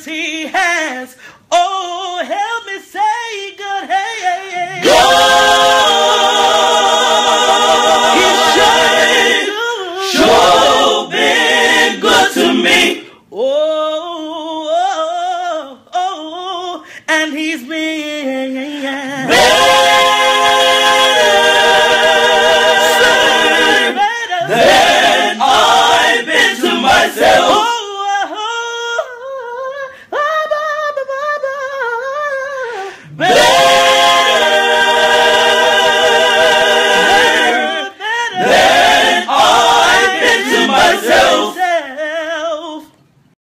promises he has. Oh, help me say good. Hey, God, he's sure, been good to me. Oh, oh, oh, oh, oh and he's been Yeah.